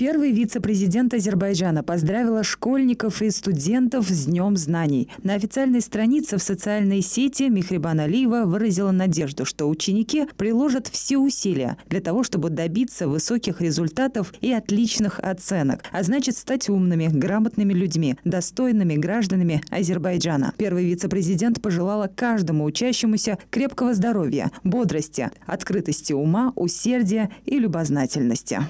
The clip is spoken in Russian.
Первый вице-президент Азербайджана поздравила школьников и студентов с Днем знаний. На официальной странице в социальной сети Михрибан Алиева выразила надежду, что ученики приложат все усилия для того, чтобы добиться высоких результатов и отличных оценок, а значит стать умными, грамотными людьми, достойными гражданами Азербайджана. Первый вице-президент пожелала каждому учащемуся крепкого здоровья, бодрости, открытости ума, усердия и любознательности.